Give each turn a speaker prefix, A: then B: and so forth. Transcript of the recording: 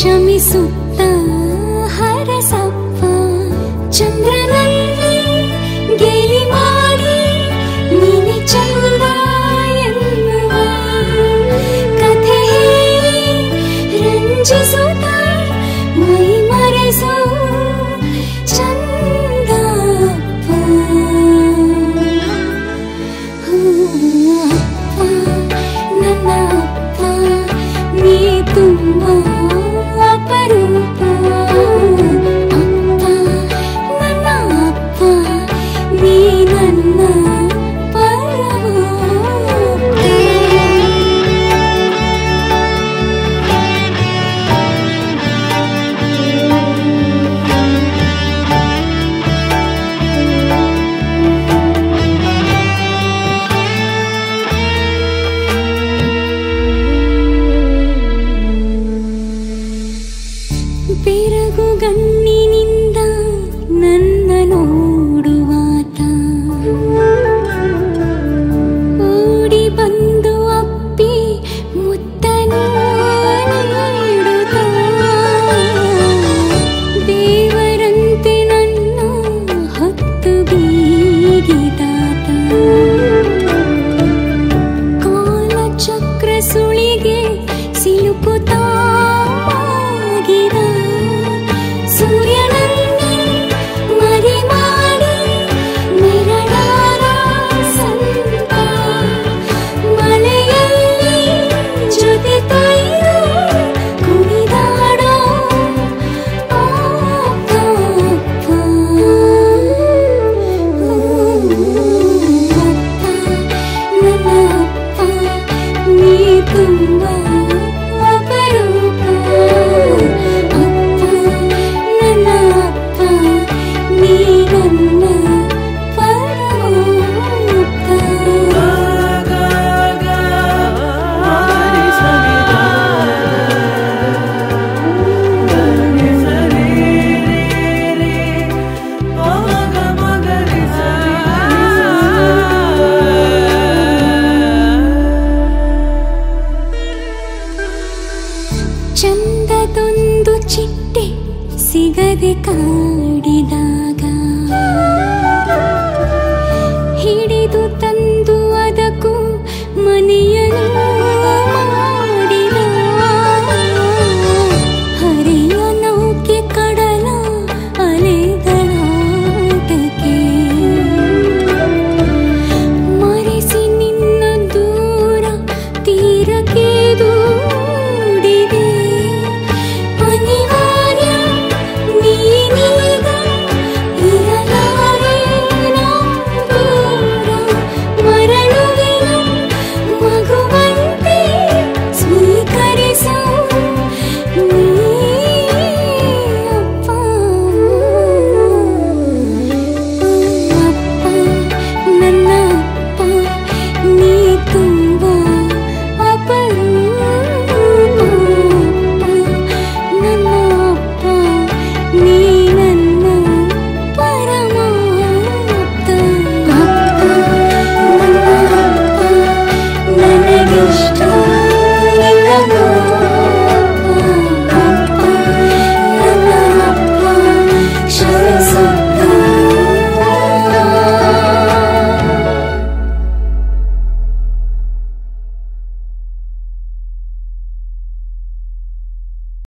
A: शमि सुप्त ku tahu वेदिका